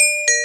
you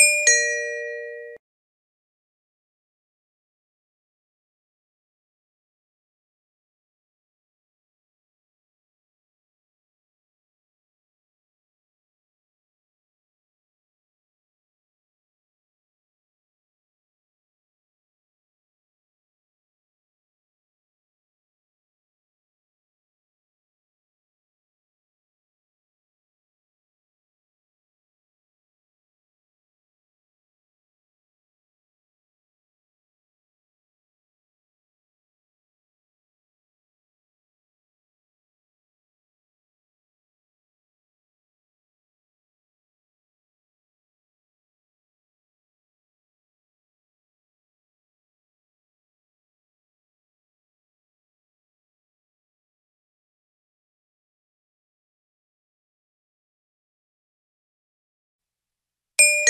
you you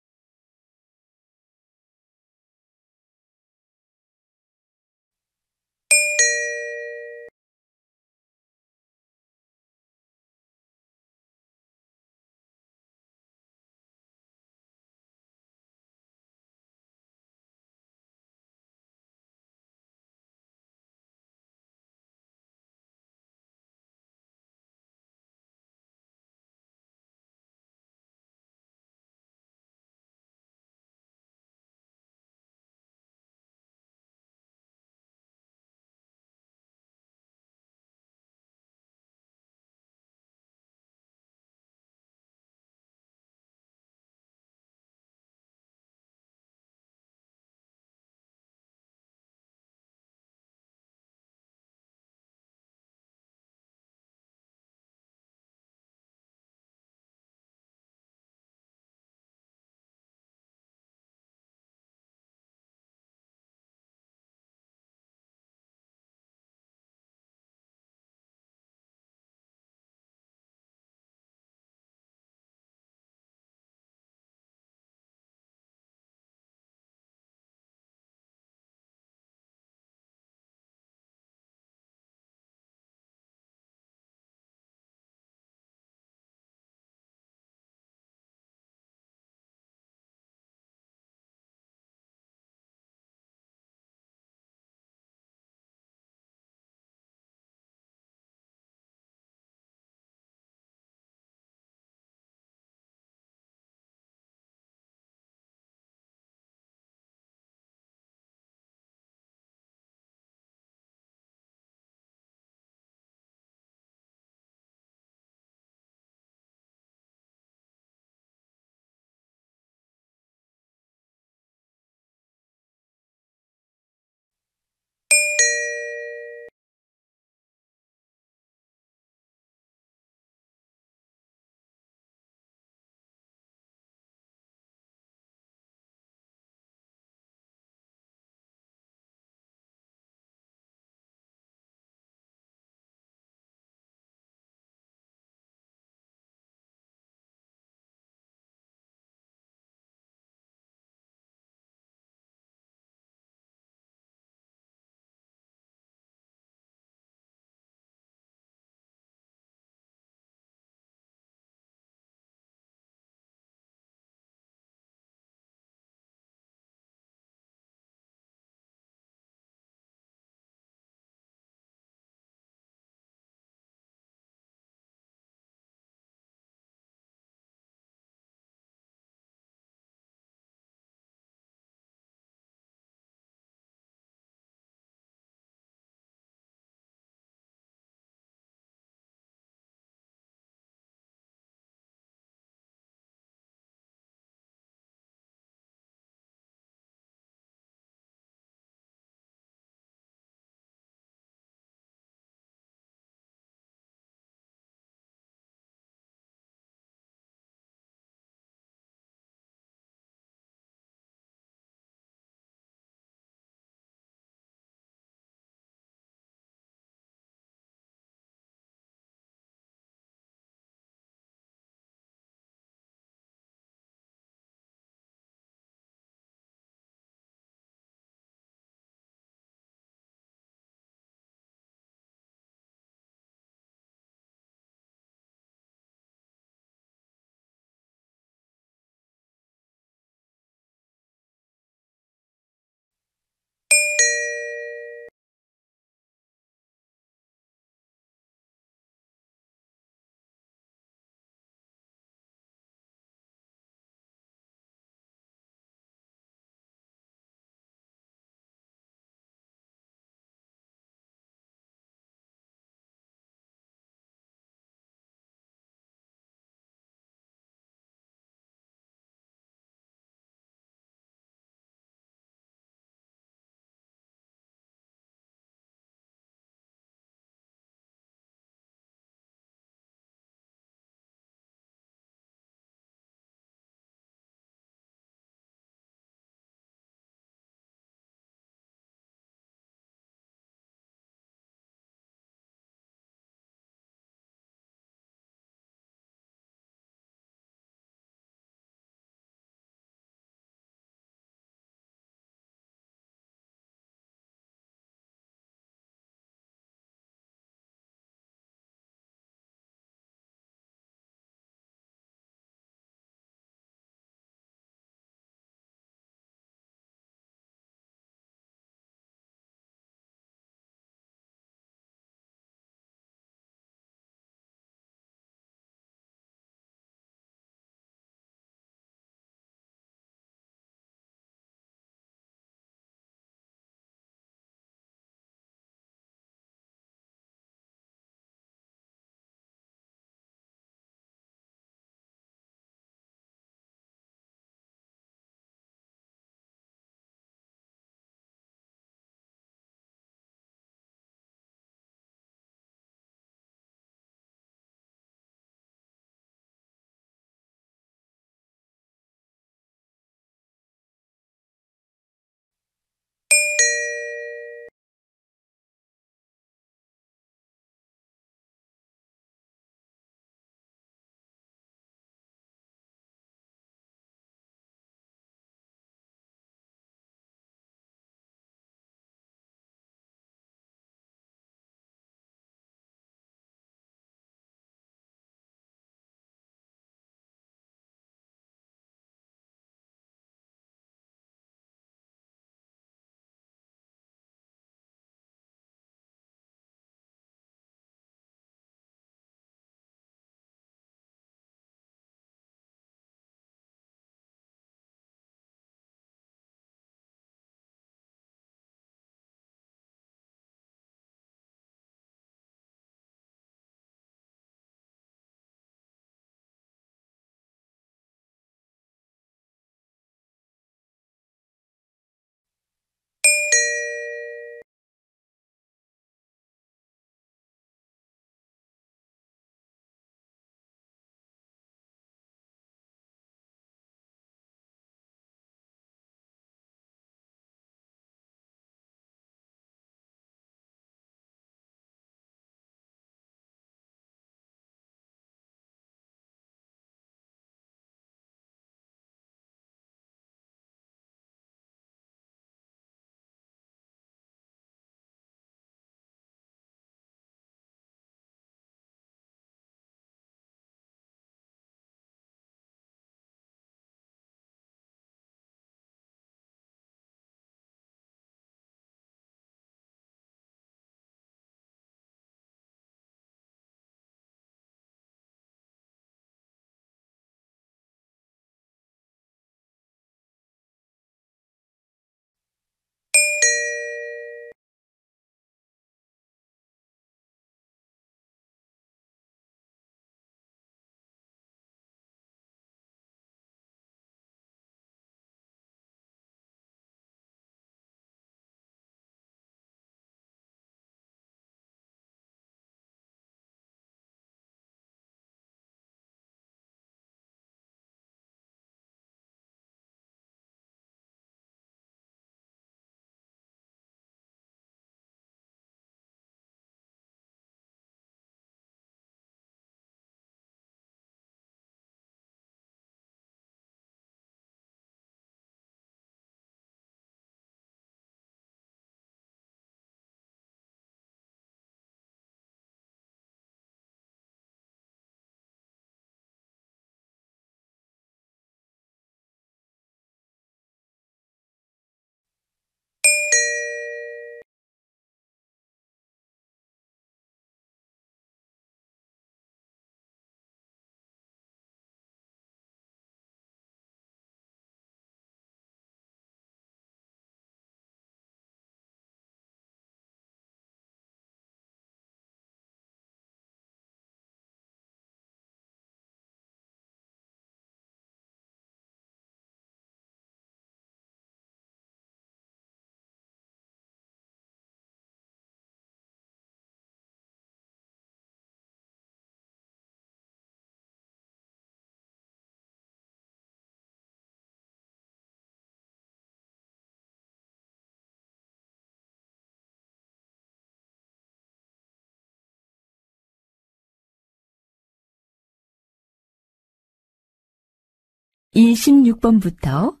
26번부터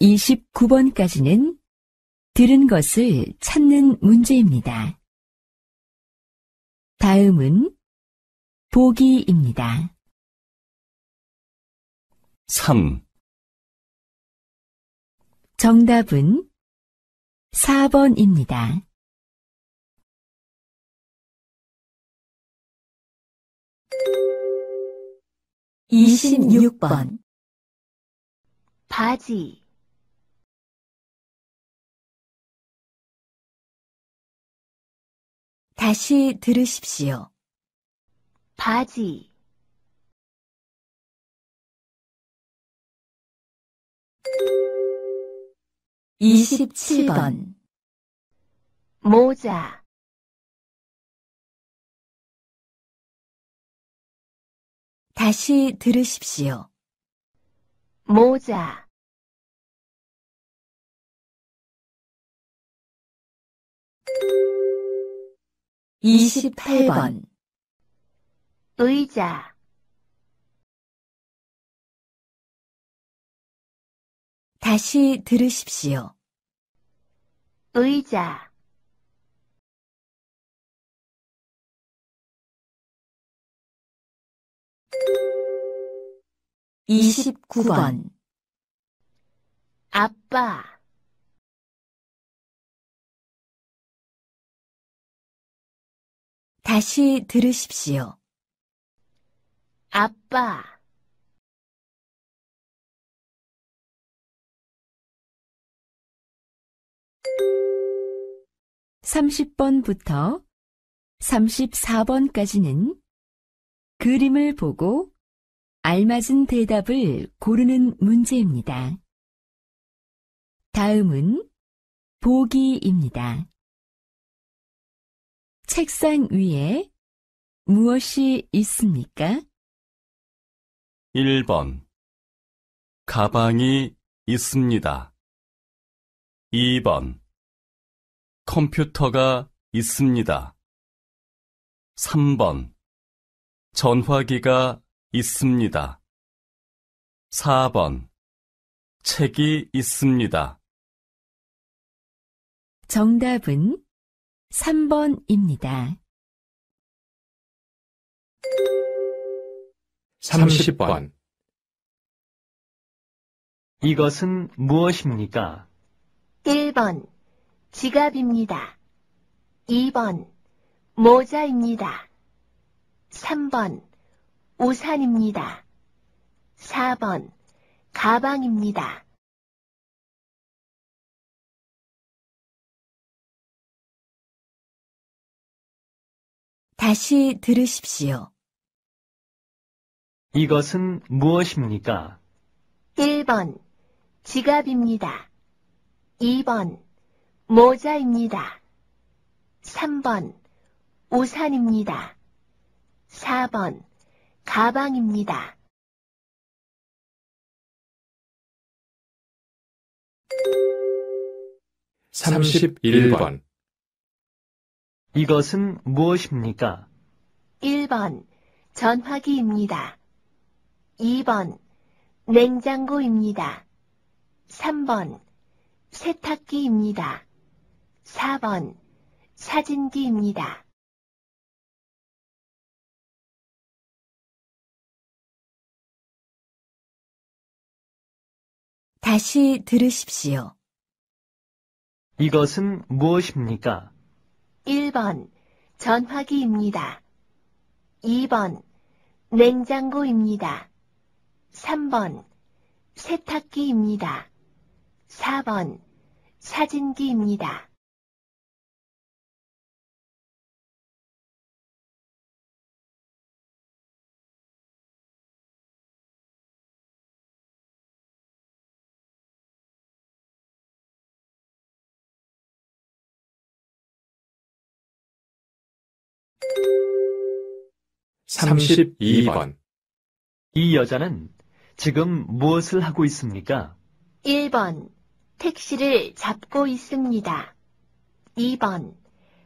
29번까지는 들은 것을 찾는 문제입니다. 다음은 보기입니다. 3, 정답은 4번입니다. 26번 바지, 다시 들으십시오. 바지, 27번 모자, 다시 들으십시오. 모자, 28번. 의자, 다시 들으십시오. 의자, 29번. 아빠, 다시 들으십시오. 아빠, 30번부터 34번까지는 그림을 보고 알맞은 대답을 고르는 문제입니다. 다음은 보기입니다. 책상 위에 무엇이 있습니까? 1번. 가방이 있습니다. 2번. 컴퓨터가 있습니다. 3번. 전화기가 있습니다. 4번. 책이 있습니다. 정답은 3번입니다. 30번 이것은 무엇입니까? 1번, 지갑입니다. 2번, 모자입니다. 3번, 우산입니다. 4번, 가방입니다. 다시 들으십시오. 이것은 무엇입니까? 1번, 지갑입니다. 2번, 모자입니다. 3번, 우산입니다. 4번, 가방입니다. 31번 이것은 무엇입니까? 1번, 전화기입니다. 2번, 냉장고입니다. 3번, 세탁기입니다. 4번, 사진기입니다. 다시 들으십시오. 이것은 무엇입니까? 1번, 전화기입니다. 2번, 냉장고입니다. 3번, 세탁기입니다. 4번, 사진기입니다. 32번 이 여자는 지금 무엇을 하고 있습니까? 1번, 택시를 잡고 있습니다. 2번,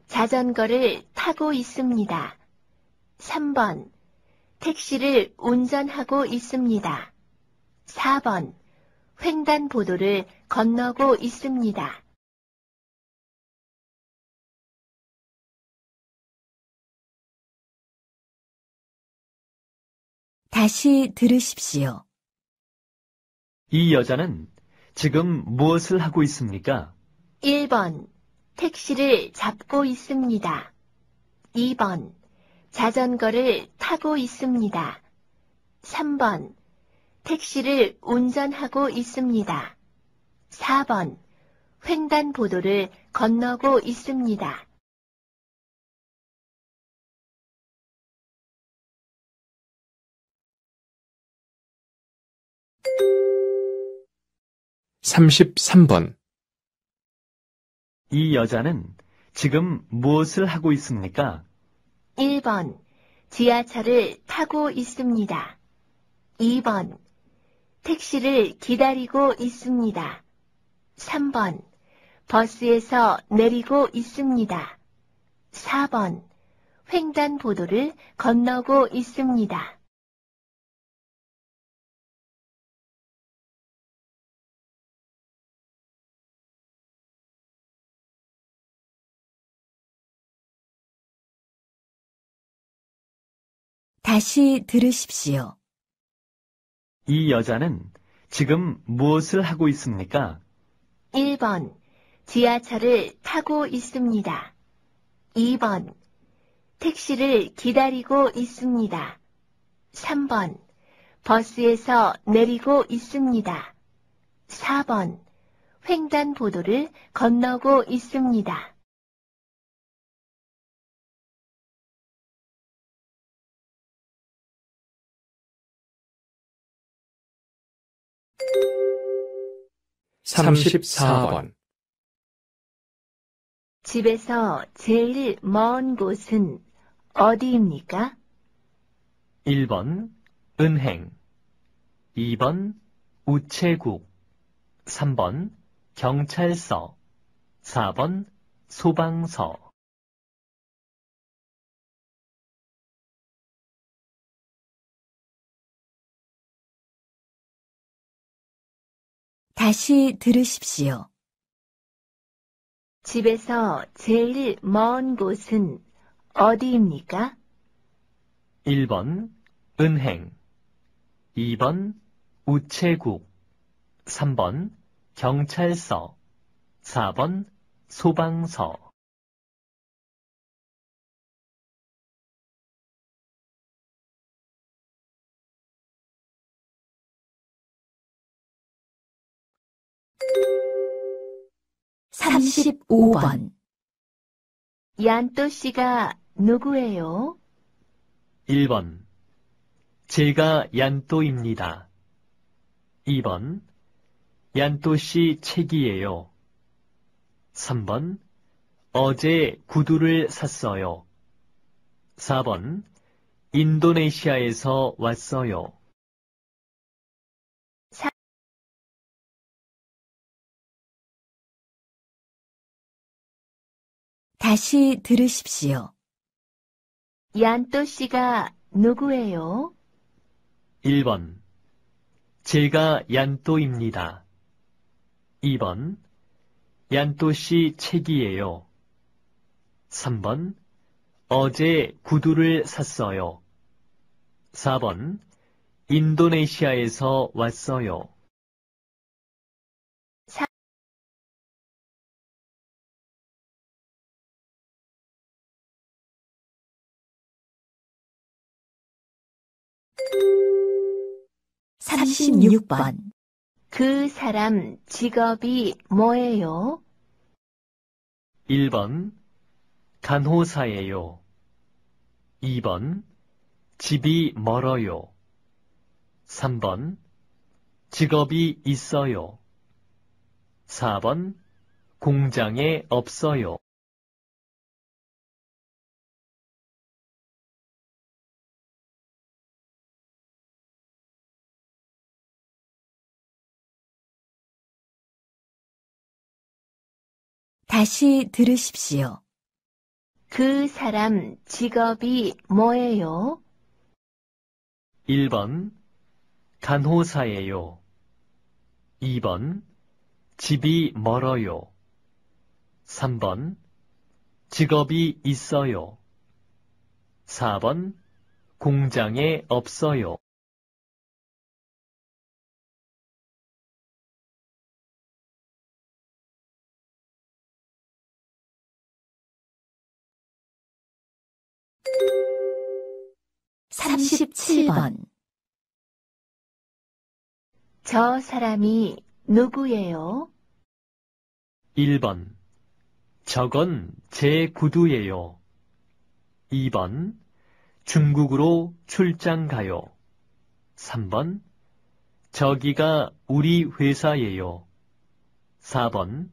자전거를 타고 있습니다. 3번, 택시를 운전하고 있습니다. 4번 횡단보도를 건너고 있습니다. 다시 들으십시오. 이 여자는 지금 무엇을 하고 있습니까? 1번 택시를 잡고 있습니다. 2번 자전거를 타고 있습니다. 3번 택시를 운전하고 있습니다. 4번 횡단보도를 건너고 있습니다. 삼십삼 번이 여자는 지금 무엇을 하고 있습니까? 1번 지하철을 타고 있습니다. 2번 택시를 기다리고 있습니다. 3번 버스에서 내리고 있습니다. 4번 횡단보도를 건너고 있습니다. 다시 들으십시오. 이 여자는 지금 무엇을 하고 있습니까? 1번 지하철을 타고 있습니다. 2번 택시를 기다리고 있습니다. 3번 버스에서 내리고 있습니다. 4번 횡단보도를 건너고 있습니다. 삼십사 번 집에서 제일 먼 곳은 어디입니까? 1번 은행 2번 우체국 3번 경찰서 4번 소방서 다시 들으십시오. 집에서 제일 먼 곳은 어디입니까? 1번 은행 2번 우체국 3번 경찰서 4번 소방서 삼십오 번 얀또 씨가 누구예요? 1번 제가 얀또입니다. 2번 얀또 씨 책이에요. 3번 어제 구두를 샀어요. 4번 인도네시아에서 왔어요. 다시 들으십시오. 얀또 씨가 누구예요? 1번 제가 얀또입니다. 2번 얀또 씨 책이에요. 3번 어제 구두를 샀어요. 4번 인도네시아에서 왔어요. 삼십육 번그 사람 직업이 뭐예요? 1번 간호사예요. 2번 집이 멀어요. 3번 직업이 있어요. 4번 공장에 없어요. 다시 들으십시오. 그 사람 직업이 뭐예요? 1번 간호사예요. 2번 집이 멀어요. 3번 직업이 있어요. 4번 공장에 없어요. 저 사람이 누구예요? 1번 저건 제 구두예요. 2번 중국으로 출장 가요. 3번 저기가 우리 회사예요. 4번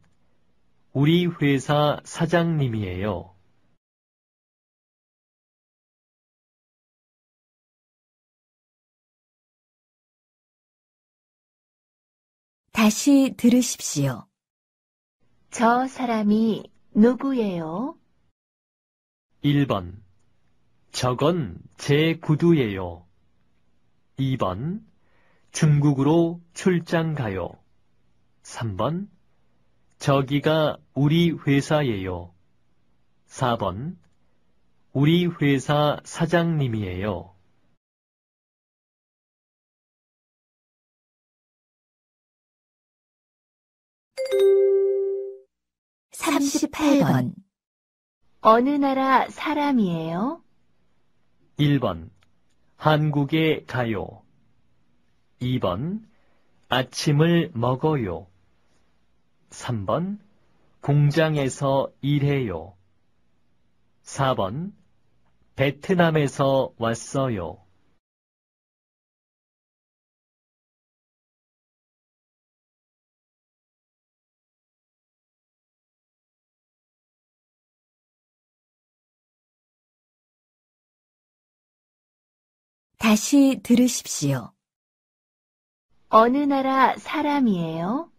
우리 회사 사장님이에요. 다시 들으십시오. 저 사람이 누구예요? 1번 저건 제 구두예요. 2번 중국으로 출장 가요. 3번 저기가 우리 회사예요. 4번 우리 회사 사장님이에요. 삼십팔 번 어느 나라 사람이에요? 1번 한국에 가요. 2번 아침을 먹어요. 3번 공장에서 일해요. 4번 베트남에서 왔어요. 다시 들으십시오. 어느 나라 사람이에요?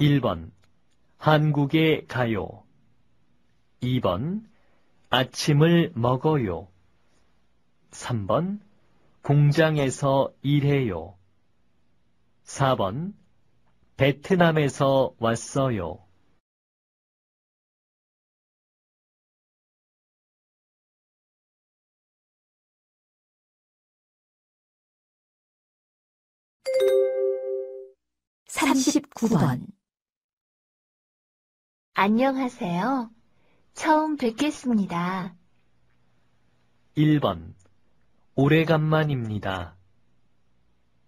1번 한국에 가요. 2번 아침을 먹어요. 3번 공장에서 일해요. 4번 베트남에서 왔어요. 삼십구 번 안녕하세요. 처음 뵙겠습니다. 1번 오래간만입니다.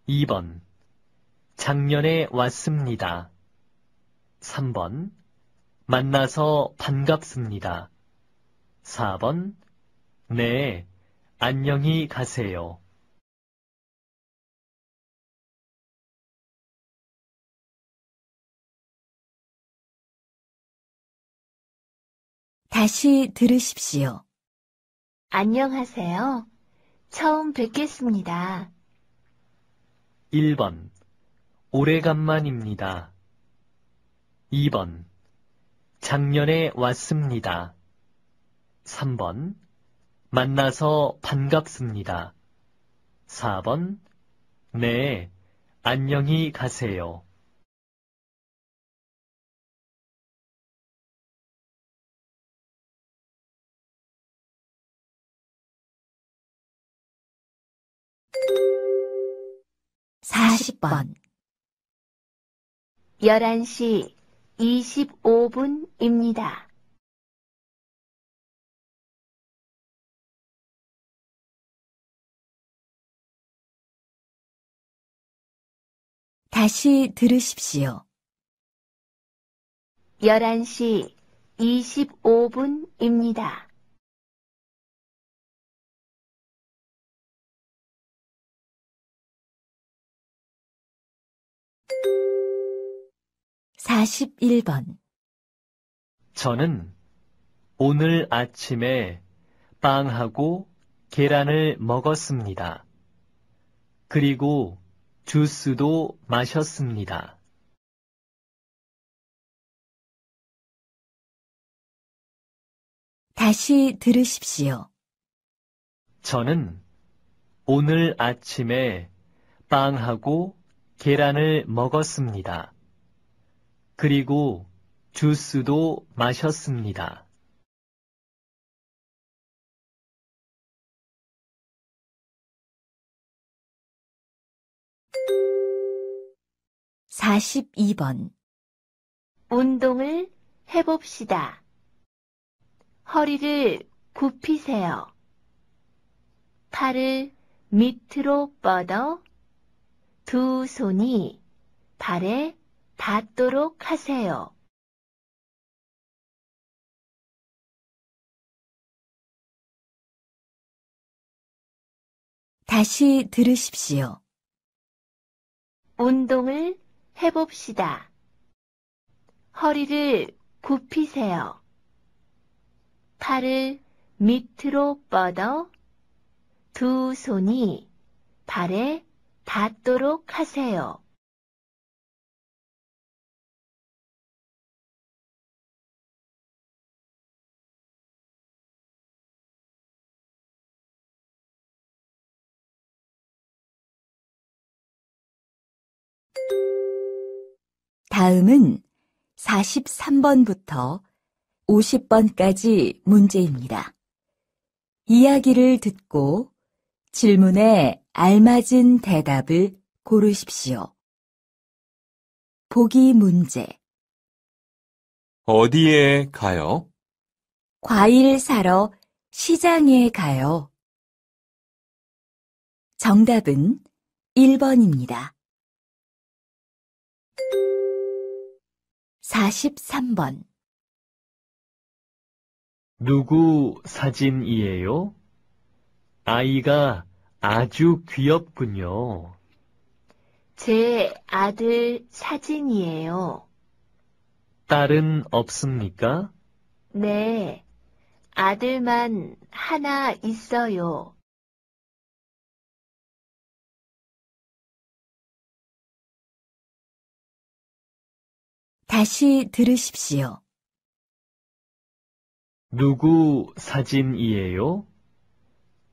2번 작년에 왔습니다. 3번 만나서 반갑습니다. 4번 네, 안녕히 가세요. 다시 들으십시오. 안녕하세요. 처음 뵙겠습니다. 1번 오래간만입니다. 2번 작년에 왔습니다. 3번 만나서 반갑습니다. 4번 네, 안녕히 가세요. 사십 번 11시 25분입니다. 다시 들으십시오. 11시 25분입니다. 사십일 번 저는 오늘 아침에 빵하고 계란을 먹었습니다. 그리고 주스도 마셨습니다. 다시 들으십시오. 저는 오늘 아침에 빵하고 계란을 먹었습니다. 그리고 주스도 마셨습니다. 사십이 번 운동을 해봅시다. 허리를 굽히세요. 팔을 밑으로 뻗어 두 손이 발에 닿도록 하세요. 다시 들으십시오. 운동을 해봅시다. 허리를 굽히세요. 팔을 밑으로 뻗어 두 손이 발에 닿도록 하세요. 다음은 43번부터 50번까지 문제입니다. 이야기를 듣고 질문에 알맞은 대답을 고르십시오. 보기 문제. 어디에 가요? 과일 사러 시장에 가요. 정답은 1번입니다. 43번. 누구 사진이에요? 아이가 아주 귀엽군요. 제 아들 사진이에요. 딸은 없습니까? 네, 아들만 하나 있어요. 다시 들으십시오. 누구 사진이에요?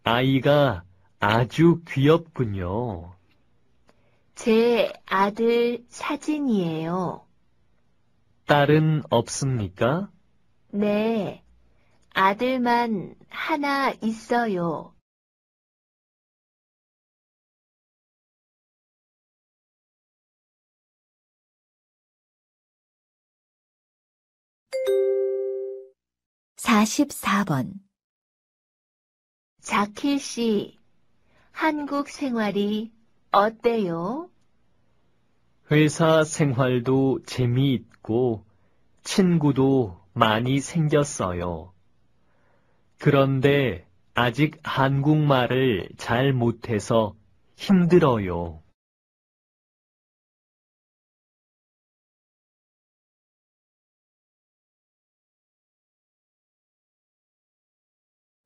아이가 아주 귀엽군요. 제 아들 사진이에요. 딸은 없습니까? 네, 아들만 하나 있어요. 사십사 번 자킬 씨, 한국 생활이 어때요? 회사 생활도 재미있고 친구도 많이 생겼어요. 그런데 아직 한국말을 잘 못해서 힘들어요.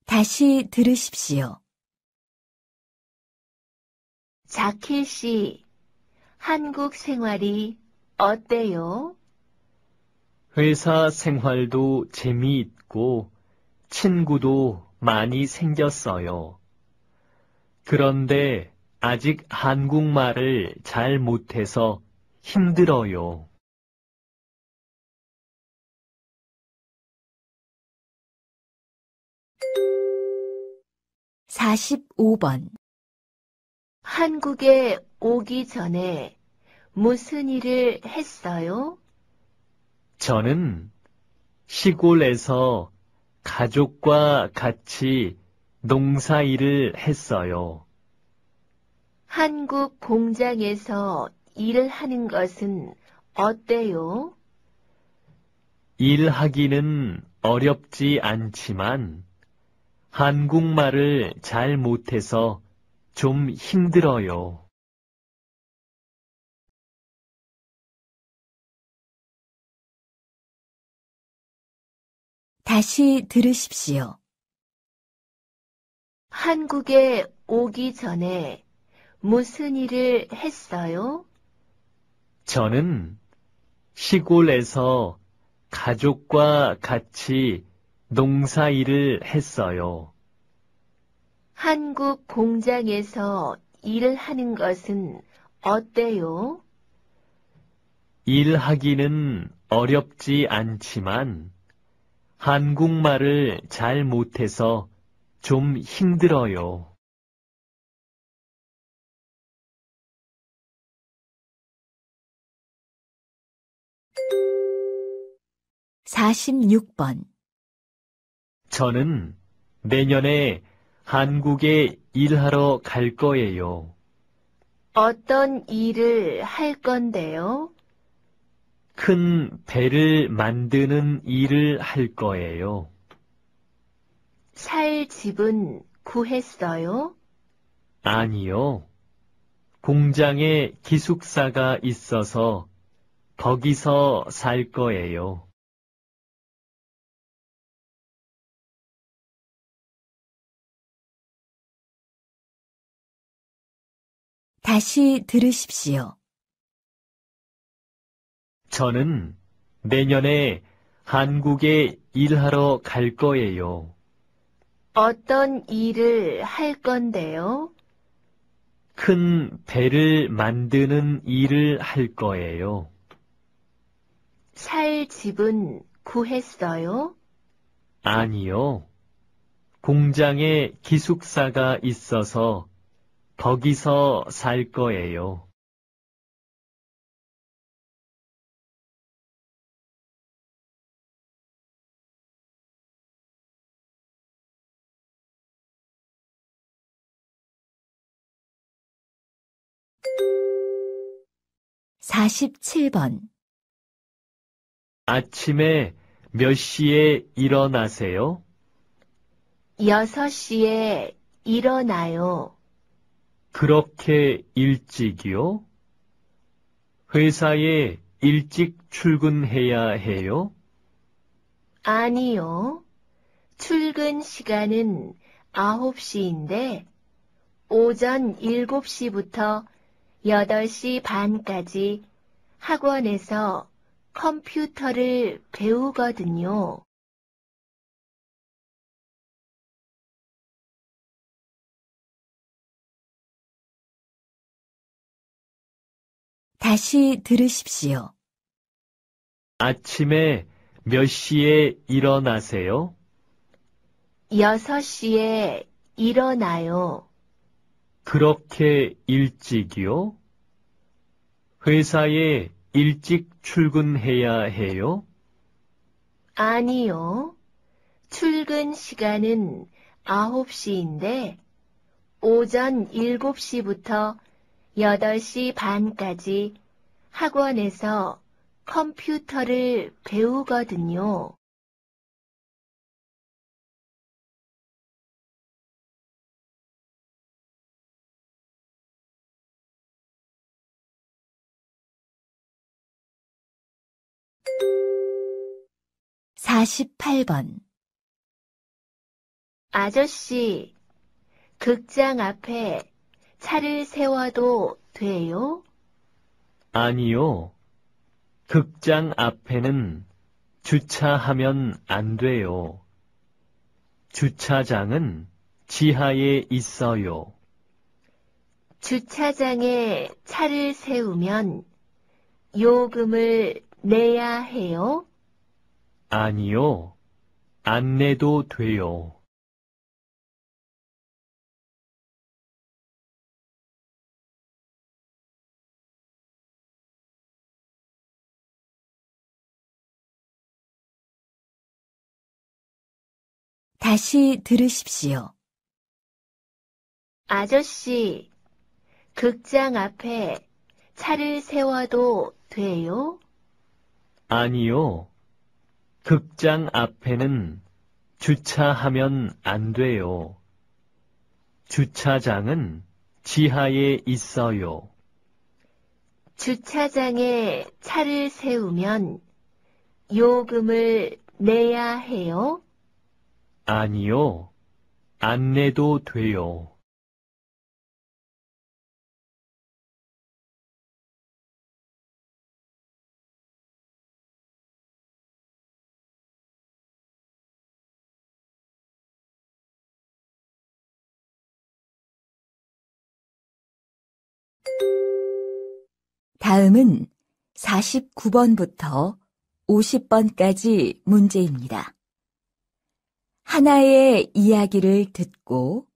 다시 들으십시오. 자킬 씨, 한국 생활이 어때요? 회사 생활도 재미있고 친구도 많이 생겼어요. 그런데 아직 한국말을 잘 못해서 힘들어요. 사십오 번 한국에 오기 전에 무슨 일을 했어요? 저는 시골에서 가족과 같이 농사 일을 했어요. 한국 공장에서 일을 하는 것은 어때요? 일하기는 어렵지 않지만 한국말을 잘 못해서 좀 힘들어요. 다시 들으십시오. 한국에 오기 전에 무슨 일을 했어요? 저는 시골에서 가족과 같이 농사일을 했어요. 한국 공장에서 일을 하는 것은 어때요? 일하기는 어렵지 않지만 한국말을 잘 못해서 좀 힘들어요. 사십육 번 저는 내년에 한국에 일하러 갈 거예요. 어떤 일을 할 건데요? 큰 배를 만드는 일을 할 거예요. 살 집은 구했어요? 아니요. 공장에 기숙사가 있어서 거기서 살 거예요. 다시 들으십시오. 저는 내년에 한국에 일하러 갈 거예요. 어떤 일을 할 건데요? 큰 배를 만드는 일을 할 거예요. 살 집은 구했어요? 아니요. 공장에 기숙사가 있어서 거기서 살 거예요. 사십칠 번 아침에 몇 시에 일어나세요? 6시에 일어나요. 그렇게 일찍이요? 회사에 일찍 출근해야 해요? 아니요. 출근 시간은 9시인데, 오전 7시부터 8시 반까지 학원에서 컴퓨터를 배우거든요. 다시 들으십시오. 아침에 몇 시에 일어나세요? 6시에 일어나요. 그렇게 일찍이요? 회사에 일찍 출근해야 해요? 아니요. 출근 시간은 9시인데, 오전 7시부터 8시 반까지 학원에서 컴퓨터를 배우거든요. 사십팔 번 아저씨, 극장 앞에 차를 세워도 돼요? 아니요. 극장 앞에는 주차하면 안 돼요. 주차장은 지하에 있어요. 주차장에 차를 세우면 요금을 내야 해요? 아니요. 안 내도 돼요. 다시 들으십시오. 아저씨, 극장 앞에 차를 세워도 돼요? 아니요. 극장 앞에는 주차하면 안 돼요. 주차장은 지하에 있어요. 주차장에 차를 세우면 요금을 내야 해요? 아니요. 안 내도 돼요. 다음은 49번부터 50번까지 문제입니다. 하나의 이야기를 듣고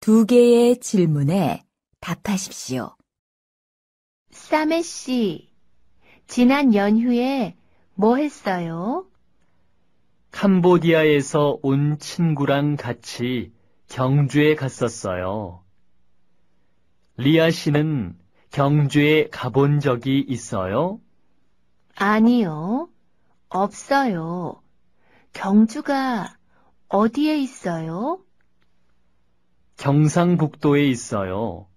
두 개의 질문에 답하십시오. 싸매 씨, 지난 연휴에 뭐 했어요? 캄보디아에서 온 친구랑 같이 경주에 갔었어요. 리아 씨는 경주에 가본 적이 있어요? 아니요, 없어요. 경주가 어디에 있어요? 경상북도에 있어요.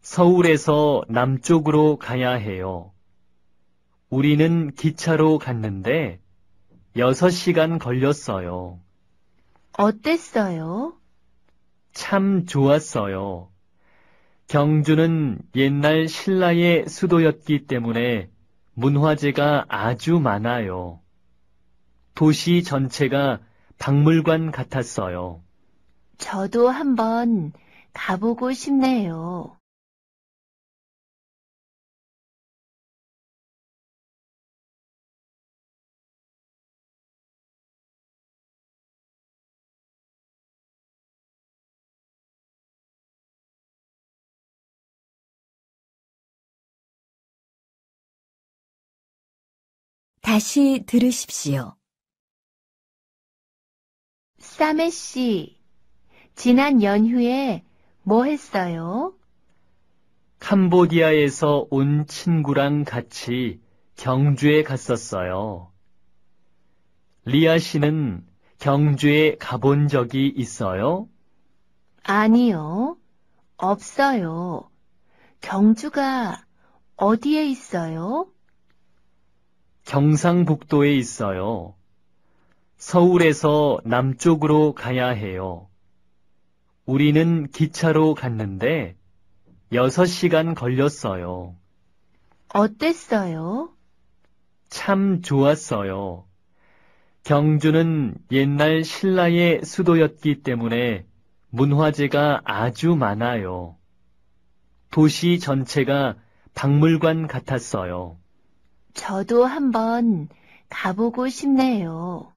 서울에서 남쪽으로 가야 해요. 우리는 기차로 갔는데 6시간 걸렸어요. 어땠어요? 참 좋았어요. 경주는 옛날 신라의 수도였기 때문에 문화재가 아주 많아요. 도시 전체가 박물관 같았어요. 저도 한번 가보고 싶네요. 다시 들으십시오. 싸매 씨, 지난 연휴에 뭐 했어요? 캄보디아에서 온 친구랑 같이 경주에 갔었어요. 리아 씨는 경주에 가본 적이 있어요? 아니요, 없어요. 경주가 어디에 있어요? 경상북도에 있어요. 서울에서 남쪽으로 가야 해요. 우리는 기차로 갔는데 6시간 걸렸어요. 어땠어요? 참 좋았어요. 경주는 옛날 신라의 수도였기 때문에 문화재가 아주 많아요. 도시 전체가 박물관 같았어요. 저도 한번 가보고 싶네요.